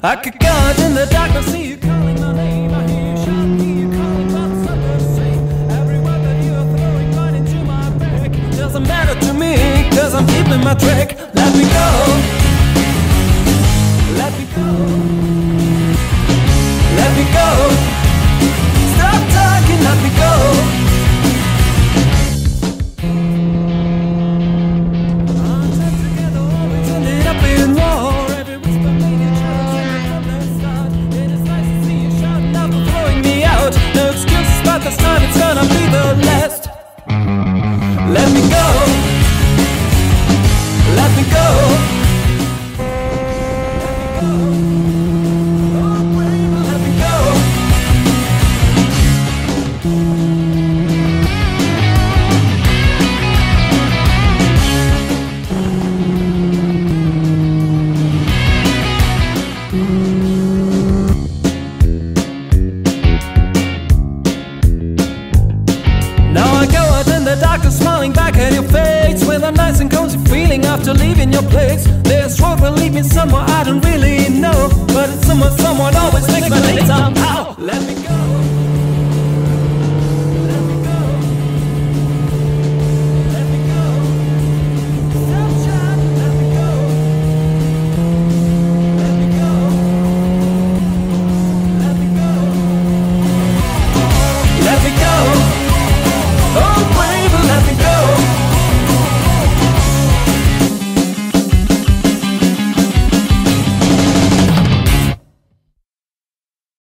I could go in the dark. darkness, see you calling my name. I hear you shouting, hear you calling by the sucker same. Every word that you are throwing right into my back doesn't matter to me, cause I'm keeping my track. Let me go. Excuses, this time it's gonna be the last. Let me go. Let me go. Let me go. After leaving your place. This road will lead me somewhere I don't really know, but